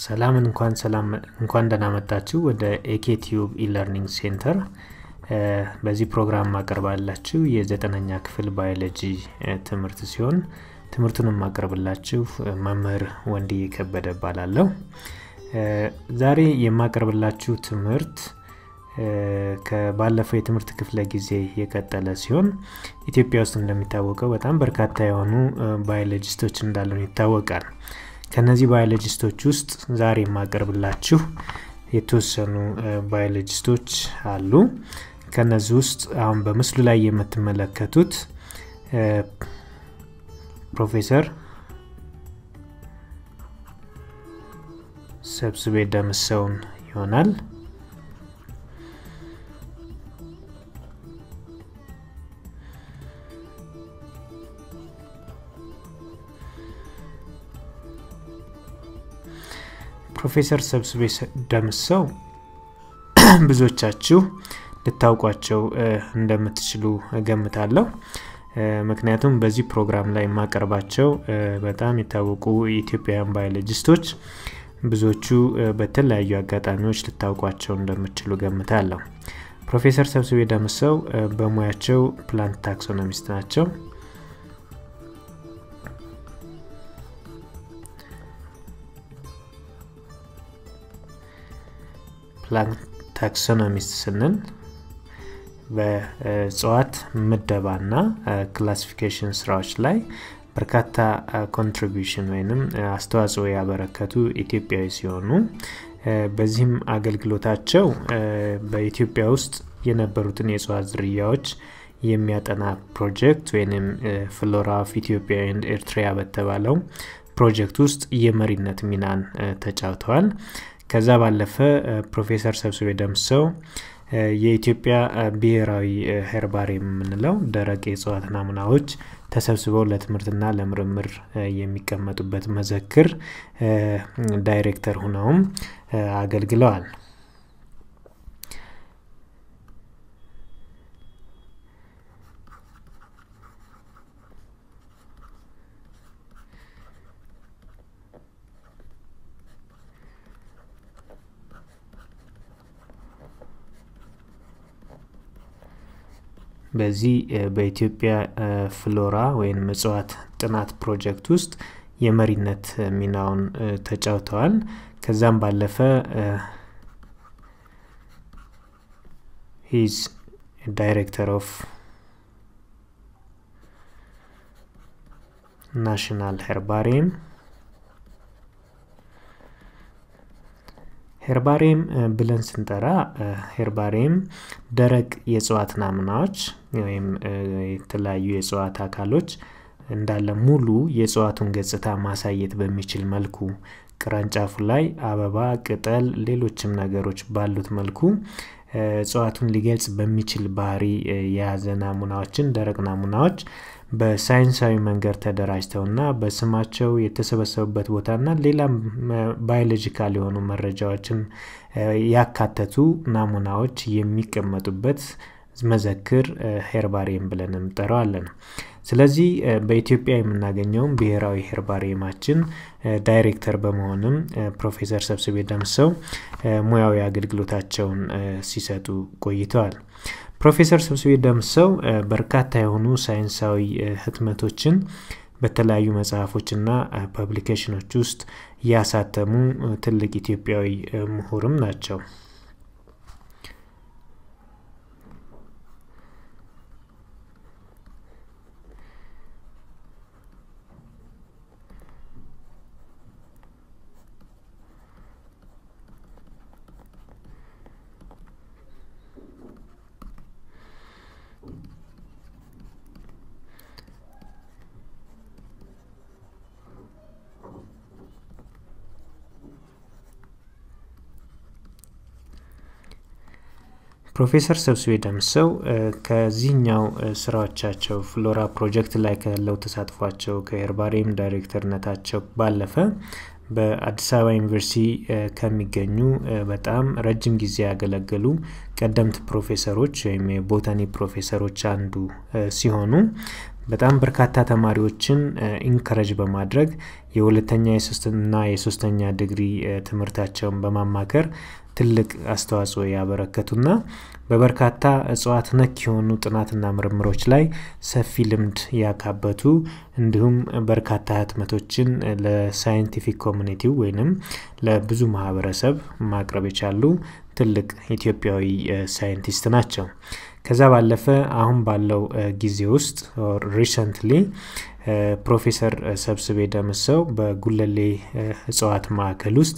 ሰላምን እንኳን ሰላም እንኳን ደህና መጣችሁ ወደ ኤኬቲዩብ e-learning center። በዚህ ፕሮግራም ማቀርባላችሁ የዘጠነኛ ክፍል ባዮሎጂ ትምህርት ሲሆን ትምህርቱን የማቀርብላችሁ መምህር ወንድዬ ከበደ እባላለሁ። ዛሬ የማቀርብላችሁ ትምህርት ከባለፈው የትምህርት ክፍለ ጊዜ የቀጠለ ሲሆን ኢትዮጵያ ውስጥ እንደሚታወቀው በጣም በርካታ የሆኑ ባዮሎጂስቶች እንዳሉን ይታወቃል። ከነዚህ ባዮሎጂስቶች ውስጥ ዛሬ የማቀርብላችሁ የተወሰኑ ባዮሎጂስቶች አሉ። ከነዚህ ውስጥ አሁን በምስሉ ላይ የምትመለከቱት ፕሮፌሰር ሰብስቤ ደምሰውን ይሆናል። ፕሮፌሰር ሰብስቤ ደምሰው ብዙዎቻችሁ ልታውቋቸው እንደምትችሉ እገምታለሁ። ምክንያቱም በዚህ ፕሮግራም ላይ የማቀርባቸው በጣም የታወቁ የኢትዮጵያውያን ባዮሎጂስቶች ብዙዎቹ በተለያዩ አጋጣሚዎች ልታውቋቸው እንደምትችሉ ገምታለሁ። ፕሮፌሰር ሰብስቤ ደምሰው በሙያቸው plant taxonomist ናቸው። taxonomist ስንል በእጽዋት ምደባና classification ስራዎች ላይ በርካታ contribution ወይም አስተዋጽኦ ያበረከቱ ኢትዮጵያዊ ሲሆኑ በዚህም አገልግሎታቸው በኢትዮጵያ ውስጥ የነበሩትን የእጽዋት ዝርያዎች የሚያጠና ፕሮጀክት ወይም flora of Ethiopia Eritrea በተባለው ፕሮጀክት ውስጥ የመሪነት ሚናን ተጫውተዋል። ከዛ ባለፈ ፕሮፌሰር ሰብስቤ ደምሰው የኢትዮጵያ ብሔራዊ ሄርባሪ የምንለው ደረቅ የእጽዋት ናሙናዎች ተሰብስበው ለትምህርትና ለምርምር የሚቀመጡበት መዘክር ዳይሬክተር ሁነውም አገልግለዋል። በዚህ በኢትዮጵያ flora ወይም እጽዋት ጥናት ፕሮጀክት ውስጥ የመሪነት ሚናውን ተጫውተዋል። ከዛም ባለፈ he's director of national herbarium herbarium ብለን ስንጠራ ሄርባሪየም ደረቅ የእጽዋት ናሙናዎች ወይም የተለያዩ የእጽዋት አካሎች እንዳለ ሙሉ የእጽዋቱን ገጽታ ማሳየት በሚችል መልኩ ቅርንጫፉ ላይ አበባ፣ ቅጠል፣ ሌሎችም ነገሮች ባሉት መልኩ እጽዋቱን ሊገልጽ በሚችል ባህሪ የያዘ ናሙናዎችን ደረቅ ናሙናዎች በሳይንሳዊ መንገድ ተደራጅተውና በስማቸው የተሰበሰቡበት ቦታና ሌላም biological የሆኑ መረጃዎችን ያካተቱ ናሙናዎች የሚቀመጡበት መዘክር herbarium ብለን እንጠራዋለን። ስለዚህ በኢትዮጵያ የምናገኘውም ብሔራዊ ሄርባሪየማችን ዳይሬክተር በመሆንም ፕሮፌሰር ሰብስቤ ደምሰው ሙያዊ አገልግሎታቸውን ሲሰጡ ቆይተዋል። ፕሮፌሰር ሰብስቤ ደምሰው በርካታ የሆኑ ሳይንሳዊ ህትመቶችን በተለያዩ መጽሐፎችና ፐብሊኬሽኖች ውስጥ ያሳተሙ ትልቅ ኢትዮጵያዊ ምሁርም ናቸው። ፕሮፌሰር ሰብስቤ ደምሰው ከዚህኛው ስራዎቻቸው flora ፕሮጀክት ላይ ካለው ተሳትፏቸው ከ herbarium ዳይሬክተርነታቸው ባለፈ በአዲስ አበባ ዩኒቨርሲቲ ከሚገኙ በጣም ረጅም ጊዜ ያገለገሉ ቀደምት ፕሮፌሰሮች ወይም የ botany ፕሮፌሰሮች አንዱ ሲሆኑ በጣም በርካታ ተማሪዎችን encourage በማድረግ የሁለተኛ እና የሶስተኛ ዲግሪ ትምህርታቸውን በማማከር ትልቅ አስተዋጽኦ ያበረከቱና በበርካታ እጽዋት ነክ የሆኑ ጥናትና ምርምሮች ላይ ሰፊ ልምድ ያካበቱ እንዲሁም በርካታ ህትመቶችን ለ scientific community ው ወይንም ለብዙ ማህበረሰብ ማቅረብ የቻሉ ትልቅ ኢትዮጵያዊ ሳይንቲስት ናቸው። ከዛ ባለፈ አሁን ባለው ጊዜ ውስጥ recently ፕሮፌሰር ሰብስቤ ደምሰው በጉለሌ እጽዋት ማዕከል ውስጥ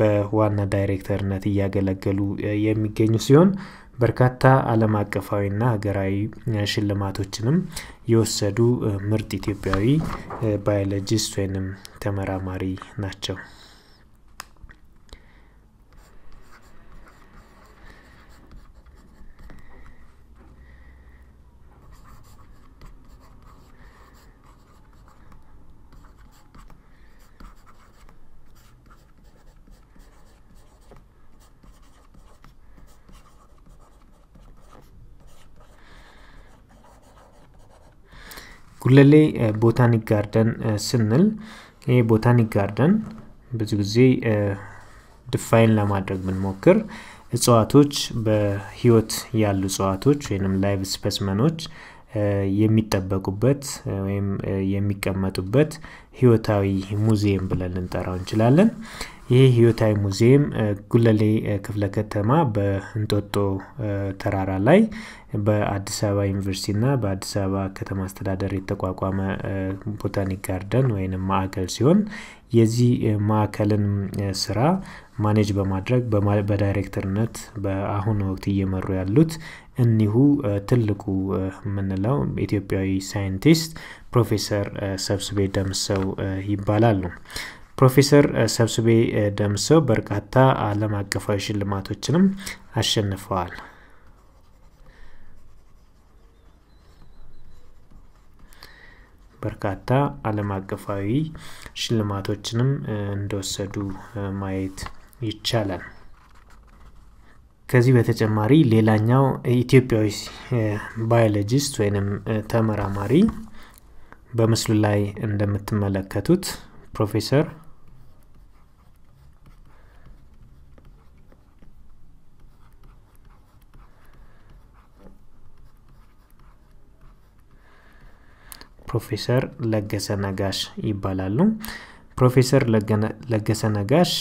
በዋና ዳይሬክተርነት እያገለገሉ የሚገኙ ሲሆን በርካታ ዓለም አቀፋዊና ሀገራዊ ሽልማቶችንም የወሰዱ ምርጥ ኢትዮጵያዊ ባዮሎጂስት ወይንም ተመራማሪ ናቸው። ጉለሌ botanic garden ስንል ይህ botanic garden ብዙ ጊዜ define ለማድረግ ብንሞክር እጽዋቶች በህይወት ያሉ እጽዋቶች ወይም live specimen ኦች የሚጠበቁበት ወይም የሚቀመጡበት ህይወታዊ ሙዚየም ብለን ልንጠራው እንችላለን። ይህ ህይወታዊ ሙዚየም ጉለሌ ክፍለ ከተማ በእንጦጦ ተራራ ላይ በአዲስ አበባ ዩኒቨርሲቲ እና በአዲስ አበባ ከተማ አስተዳደር የተቋቋመ botanic garden ወይም ማዕከል ሲሆን የዚህ ማዕከልን ስራ manage በማድረግ በዳይሬክተርነት በአሁኑ ወቅት እየመሩ ያሉት እኒሁ ትልቁ የምንለው ኢትዮጵያዊ ሳይንቲስት ፕሮፌሰር ሰብስቤ ደምሰው ይባላሉ። ፕሮፌሰር ሰብስቤ ደምሰው በርካታ ዓለም አቀፋዊ ሽልማቶችንም አሸንፈዋል። በርካታ ዓለም አቀፋዊ ሽልማቶችንም እንደወሰዱ ማየት ይቻላል። ከዚህ በተጨማሪ ሌላኛው ኢትዮጵያዊ ባዮሎጂስት ወይንም ተመራማሪ በምስሉ ላይ እንደምትመለከቱት ፕሮፌሰር ፕሮፌሰር ለገሰ ነጋሽ ይባላሉ። ፕሮፌሰር ለገሰ ነጋሽ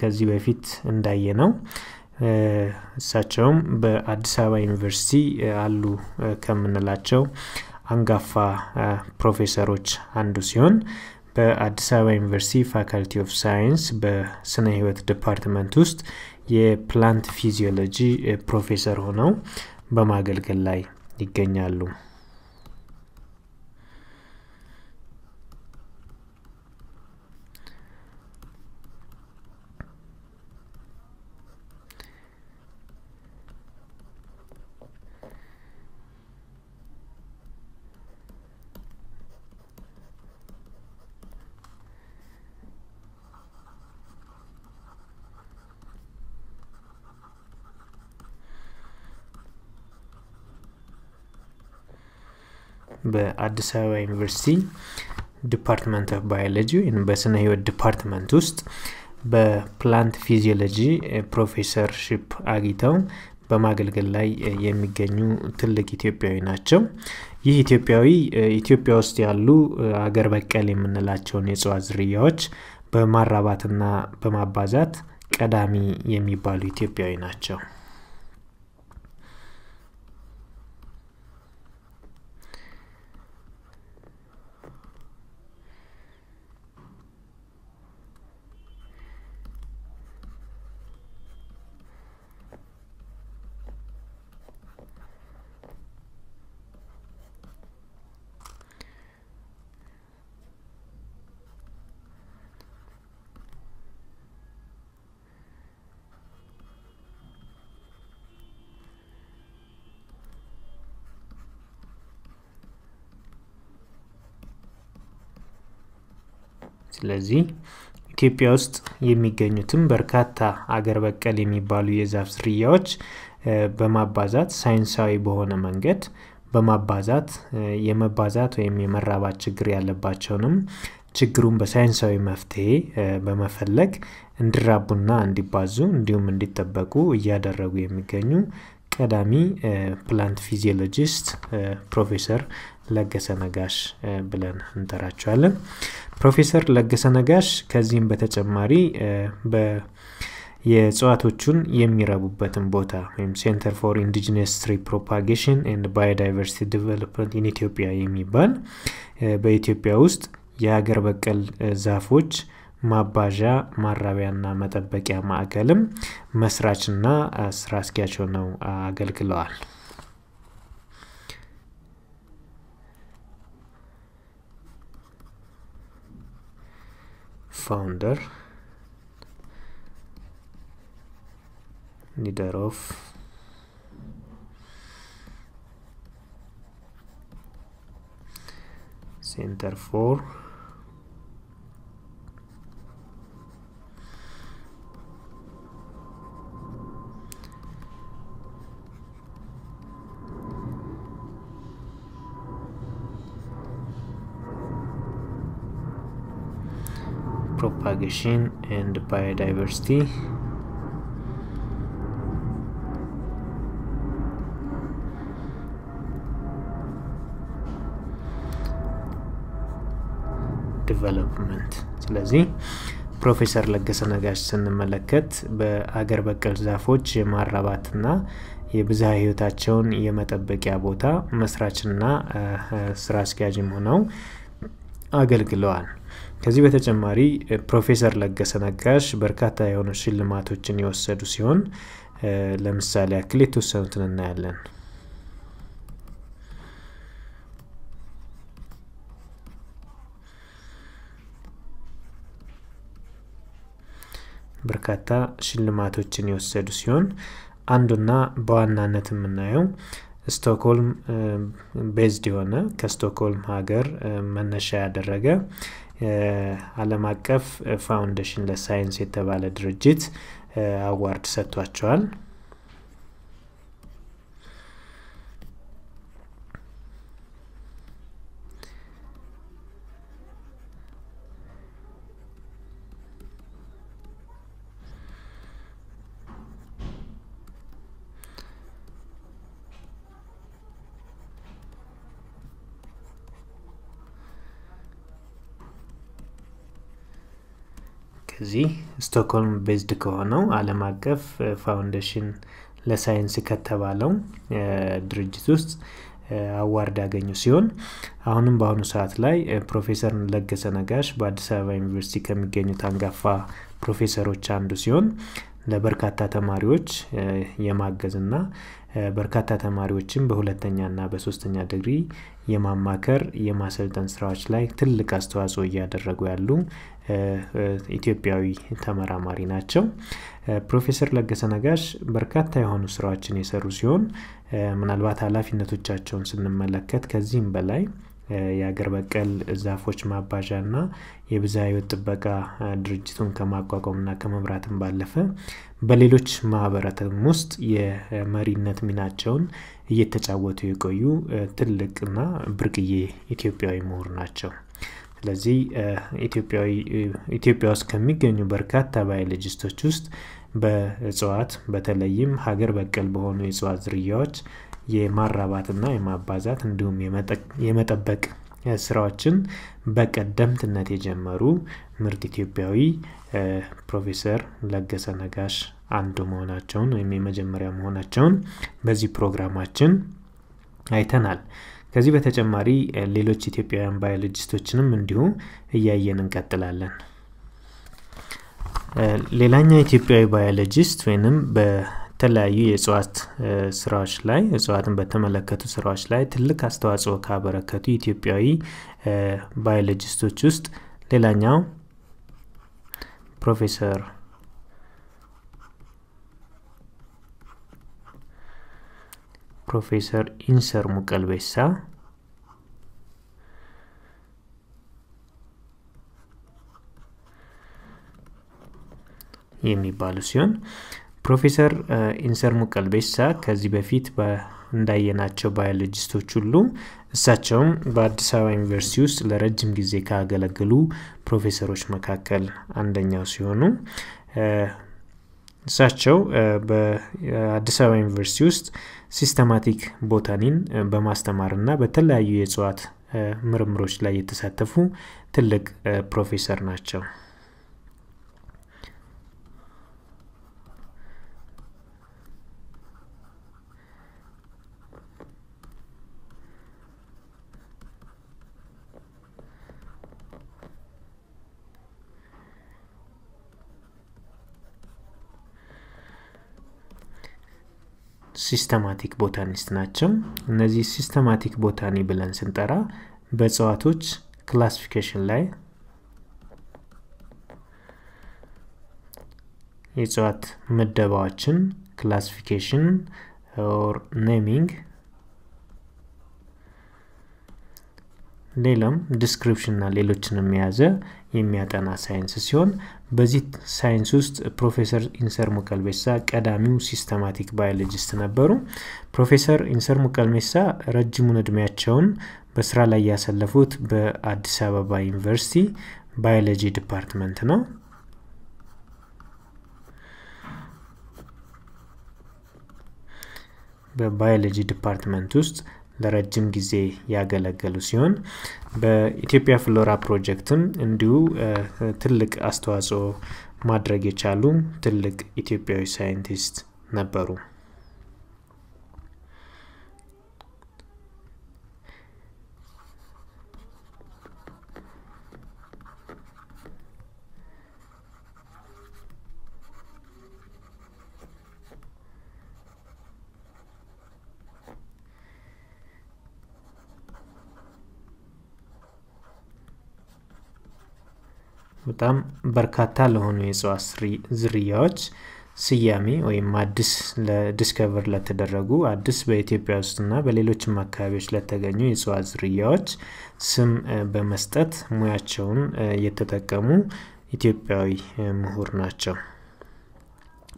ከዚህ በፊት እንዳየ ነው እሳቸውም በአዲስ አበባ ዩኒቨርሲቲ አሉ ከምንላቸው አንጋፋ ፕሮፌሰሮች አንዱ ሲሆን በአዲስ አበባ ዩኒቨርሲቲ faculty of science በስነ ህይወት department ውስጥ የ plant physiology ፕሮፌሰር ሆነው በማገልገል ላይ ይገኛሉ። በአዲስ አበባ ዩኒቨርሲቲ department of biology ወይም በስነ ህይወት department ውስጥ በ plant physiology professorship አግኝተው በማገልገል ላይ የሚገኙ ትልቅ ኢትዮጵያዊ ናቸው። ይህ ኢትዮጵያዊ ኢትዮጵያ ውስጥ ያሉ አገር በቀል የምንላቸውን የእጽዋት ዝርያዎች በማራባትና በማባዛት ቀዳሚ የሚባሉ ኢትዮጵያዊ ናቸው። ስለዚህ ኢትዮጵያ ውስጥ የሚገኙትም በርካታ አገር በቀል የሚባሉ የዛፍ ዝርያዎች በማባዛት ሳይንሳዊ በሆነ መንገድ በማባዛት የመባዛት ወይም የመራባት ችግር ያለባቸውንም ችግሩን በሳይንሳዊ መፍትሄ በመፈለግ እንዲራቡና እንዲባዙ እንዲሁም እንዲጠበቁ እያደረጉ የሚገኙ ቀዳሚ plant physiologist ፕሮፌሰር ለገሰ ነጋሽ ብለን እንጠራቸዋለን። ፕሮፌሰር ለገሰ ነጋሽ ከዚህም በተጨማሪ የእጽዋቶቹን የሚረቡበትን ቦታ ወይም Center for Indigenous Tree Propagation and Biodiversity Development in Ethiopia የሚባል በኢትዮጵያ ውስጥ የሀገር በቀል ዛፎች ማባዣ ማራቢያና መጠበቂያ ማዕከልም መስራችና ስራ አስኪያጅ ሆነው አገልግለዋል። ፋውንደር ሊደር ኦፍ ሴንተር ፎር propagation and biodiversity development። ስለዚህ ፕሮፌሰር ለገሰ ነጋሽ ስንመለከት በአገር በቀል ዛፎች የማራባትና የብዝሃ ህይወታቸውን የመጠበቂያ ቦታ መስራችና ስራ አስኪያጅም ሆነው አገልግለዋል። ከዚህ በተጨማሪ ፕሮፌሰር ለገሰ ነጋሽ በርካታ የሆኑ ሽልማቶችን የወሰዱ ሲሆን ለምሳሌ ያክል የተወሰኑትን እናያለን። በርካታ ሽልማቶችን የወሰዱ ሲሆን አንዱና በዋናነት የምናየው ስቶክሆልም based የሆነ ከስቶክሆልም ሀገር መነሻ ያደረገ ዓለም አቀፍ ፋውንዴሽን ለሳይንስ የተባለ ድርጅት award ሰጥቷቸዋል። ከዚህ ስቶክሆልም based ከሆነው ዓለም አቀፍ ፋውንዴሽን ለሳይንስ ከተባለው ድርጅት ውስጥ award ያገኙ ሲሆን አሁንም በአሁኑ ሰዓት ላይ ፕሮፌሰር ለገሰ ነጋሽ በአዲስ አበባ ዩኒቨርሲቲ ከሚገኙት አንጋፋ ፕሮፌሰሮች አንዱ ሲሆን ለበርካታ ተማሪዎች የማገዝና በርካታ ተማሪዎችን በሁለተኛና በሶስተኛ ዲግሪ የማማከር የማሰልጠን ስራዎች ላይ ትልቅ አስተዋጽኦ እያደረጉ ያሉ ኢትዮጵያዊ ተመራማሪ ናቸው። ፕሮፌሰር ለገሰ ነጋሽ በርካታ የሆኑ ስራዎችን የሰሩ ሲሆን ምናልባት ኃላፊነቶቻቸውን ስንመለከት ከዚህም በላይ የአገር በቀል ዛፎች ማባዣና የብዝሃ ህይወት ጥበቃ ድርጅቱን ከማቋቋምና ከመምራትም ባለፈ በሌሎች ማህበራትም ውስጥ የመሪነት ሚናቸውን እየተጫወቱ የቆዩ ትልቅና ብርቅዬ ኢትዮጵያዊ ምሁር ናቸው። ስለዚህ ኢትዮጵያ ውስጥ ከሚገኙ በርካታ ባዮሎጂስቶች ውስጥ በእጽዋት በተለይም ሀገር በቀል በሆኑ የእጽዋት ዝርያዎች የማራባትና የማባዛት እንዲሁም የመጠበቅ ስራዎችን በቀደምትነት የጀመሩ ምርጥ ኢትዮጵያዊ ፕሮፌሰር ለገሰ ነጋሽ አንዱ መሆናቸውን ወይም የመጀመሪያ መሆናቸውን በዚህ ፕሮግራማችን አይተናል። ከዚህ በተጨማሪ ሌሎች ኢትዮጵያውያን ባዮሎጂስቶችንም እንዲሁ እያየን እንቀጥላለን። ሌላኛው ኢትዮጵያዊ ባዮሎጂስት ወይንም በተለያዩ የእጽዋት ስራዎች ላይ እጽዋትን በተመለከቱ ስራዎች ላይ ትልቅ አስተዋጽኦ ካበረከቱ ኢትዮጵያዊ ባዮሎጂስቶች ውስጥ ሌላኛው ፕሮፌሰር ፕሮፌሰር ኢንሰርሙ ቀልቤሳ የሚባሉ ሲሆን ፕሮፌሰር ኢንሰርሙ ቀልቤሳ ከዚህ በፊት እንዳየናቸው ባዮሎጂስቶች ሁሉ እሳቸውም በአዲስ አበባ ዩኒቨርሲቲ ውስጥ ለረጅም ጊዜ ካገለገሉ ፕሮፌሰሮች መካከል አንደኛው ሲሆኑ እሳቸው በአዲስ አበባ ዩኒቨርሲቲ ውስጥ systematic botany ን እና በተለያዩ የእጽዋት ምርምሮች ላይ የተሳተፉ ትልቅ ፕሮፌሰር ናቸው። systematic botanist ናቸው። እነዚህ systematic botany ብለን ስንጠራ በእጽዋቶች classification ላይ የእጽዋት ምደባዎችን classification or naming ሌላም description እና ሌሎችንም የያዘ የሚያጠና ሳይንስ ሲሆን በዚህ ሳይንስ ውስጥ ፕሮፌሰር ኢንሰርሙ ቀልቤሳ ቀዳሚው systematic biologist ነበሩ። ፕሮፌሰር ኢንሰርሙ ቀልቤሳ ረጅሙን እድሜያቸውን በስራ ላይ ያሳለፉት በአዲስ አበባ ዩኒቨርሲቲ biology department ነው። በ biology department ውስጥ ለረጅም ጊዜ ያገለገሉ ሲሆን በኢትዮጵያ ፍሎራ ፕሮጀክትም እንዲሁ ትልቅ አስተዋጽኦ ማድረግ የቻሉ ትልቅ ኢትዮጵያዊ ሳይንቲስት ነበሩ። በጣም በርካታ ለሆኑ የእጽዋት ዝርያዎች ስያሜ ወይም አዲስ ለ discover ለተደረጉ አዲስ በኢትዮጵያ ውስጥና በሌሎችም አካባቢዎች ለተገኙ የእጽዋት ዝርያዎች ስም በመስጠት ሙያቸውን የተጠቀሙ ኢትዮጵያዊ ምሁር ናቸው።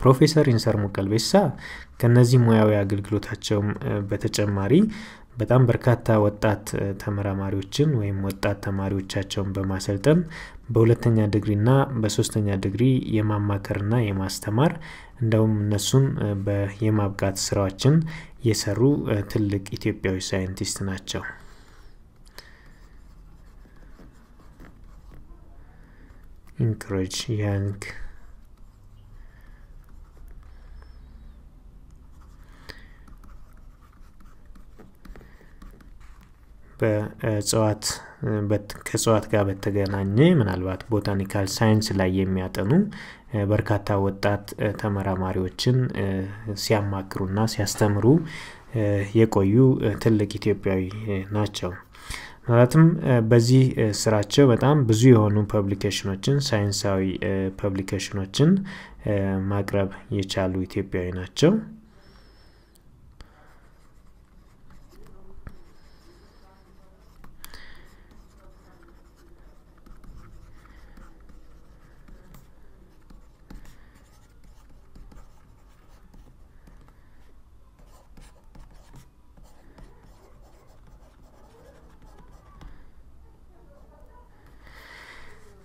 ፕሮፌሰር ኢንሰርሙ ቀልቤሳ ከነዚህ ሙያዊ አገልግሎታቸውም በተጨማሪ በጣም በርካታ ወጣት ተመራማሪዎችን ወይም ወጣት ተማሪዎቻቸውን በማሰልጠን በሁለተኛ ዲግሪና በሶስተኛ ዲግሪ የማማከርና የማስተማር እንደውም እነሱን የማብቃት ስራዎችን የሰሩ ትልቅ ኢትዮጵያዊ ሳይንቲስት ናቸው። encourage young በእጽዋት ከእጽዋት ጋር በተገናኘ ምናልባት botanical science ላይ የሚያጠኑ በርካታ ወጣት ተመራማሪዎችን ሲያማክሩና ሲያስተምሩ የቆዩ ትልቅ ኢትዮጵያዊ ናቸው። ማለትም በዚህ ስራቸው በጣም ብዙ የሆኑ publication ኦችን ሳይንሳዊ publication ኦችን ማቅረብ የቻሉ ኢትዮጵያዊ ናቸው።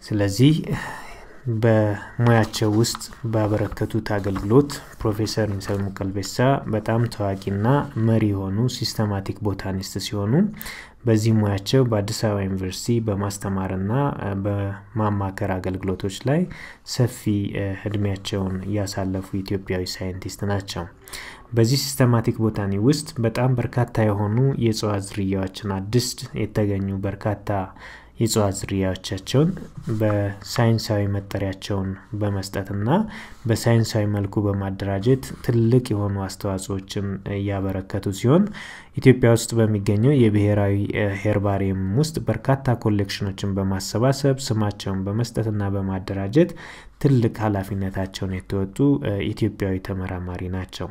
ስለዚህ በሙያቸው ውስጥ ባበረከቱት አገልግሎት ፕሮፌሰር ኢንሰርሙ ቀልቤሳ በጣም ታዋቂና መሪ የሆኑ systematic botanist ሲሆኑ በዚህ ሙያቸው በአዲስ አበባ ዩኒቨርሲቲ በማስተማርና በማማከር አገልግሎቶች ላይ ሰፊ እድሜያቸውን ያሳለፉ ኢትዮጵያዊ ሳይንቲስት ናቸው። በዚህ systematic botany ውስጥ በጣም በርካታ የሆኑ የእጽዋት ዝርያዎችን አዲስ የተገኙ በርካታ የእጽዋት ዝርያዎቻቸውን በሳይንሳዊ መጠሪያቸውን በመስጠትና በሳይንሳዊ መልኩ በማደራጀት ትልቅ የሆኑ አስተዋጽኦችን እያበረከቱ ሲሆን ኢትዮጵያ ውስጥ በሚገኘው የብሔራዊ ሄርባሪየም ውስጥ በርካታ ኮሌክሽኖችን በማሰባሰብ ስማቸውን በመስጠትና በማደራጀት ትልቅ ኃላፊነታቸውን የተወጡ ኢትዮጵያዊ ተመራማሪ ናቸው።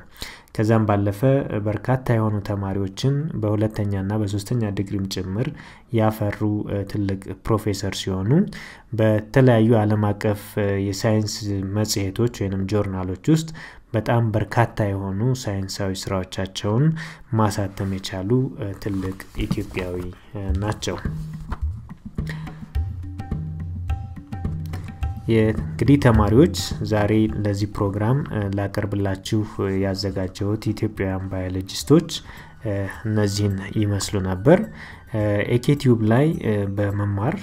ከዛም ባለፈ በርካታ የሆኑ ተማሪዎችን በሁለተኛና በሶስተኛ ዲግሪም ጭምር ያፈሩ ትልቅ ፕሮፌሰር ሲሆኑ በተለያዩ ዓለም አቀፍ የሳይንስ መጽሔቶች ወይም ጆርናሎች ውስጥ በጣም በርካታ የሆኑ ሳይንሳዊ ስራዎቻቸውን ማሳተም የቻሉ ትልቅ ኢትዮጵያዊ ናቸው። እንግዲህ ተማሪዎች ዛሬ ለዚህ ፕሮግራም ላቀርብላችሁ ያዘጋጀሁት ኢትዮጵያውያን ባዮሎጂስቶች እነዚህን ይመስሉ ነበር። ኤኬቲዩብ ላይ በመማር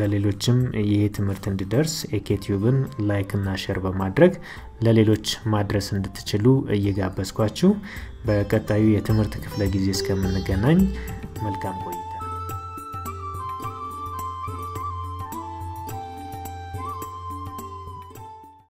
ለሌሎችም ይህ ትምህርት እንዲደርስ ኤኬቲዩብን like እና share በማድረግ ለሌሎች ማድረስ እንድትችሉ እየጋበዝኳችሁ በቀጣዩ የትምህርት ክፍለ ጊዜ እስከምንገናኝ መልካም ቆይ